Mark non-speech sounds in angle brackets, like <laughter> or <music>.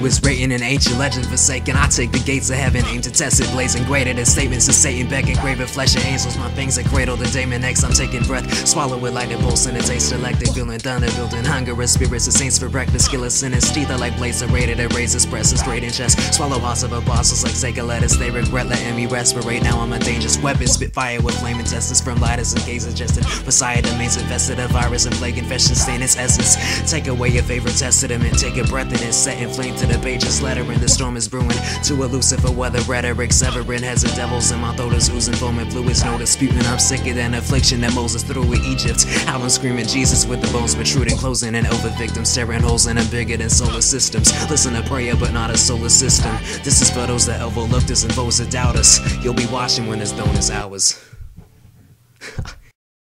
was written in ancient legend forsaken. I take the gates of heaven, aim to test it, blazing greater than statements of Satan, begging graven flesh of angels. My things that cradle the daemon next. I'm taking breath, swallow it like a pulse and a taste electric, feeling thunder, building hunger. As spirits of saints for breakfast, skillets in his teeth are like blades of rated to raise his breast, straight in chest. Swallow hearts of apostles like Sega lettuce. They regret letting me respirate. Now I'm a dangerous weapon, spit fire with flame intestines from lighters and gaze adjusted. Messiah domains infested of virus and plague infection, stain its essence. Take away your favorite testament, take a breath in it, set in flame to the pages, letter and the storm is brewing. Too elusive for weather rhetoric, severing heads of devils in my throat is oozing foaming fluids, no disputing. I'm sicker than affliction that Moses threw in Egypt. Howling screaming Jesus with the bones protruding, closing and over victims, staring holes in them bigger than solar systems. Listen to prayer, but not a solar system. This is for those that overlooked us and those that doubt us. You'll be watching when it's known as ours. <laughs>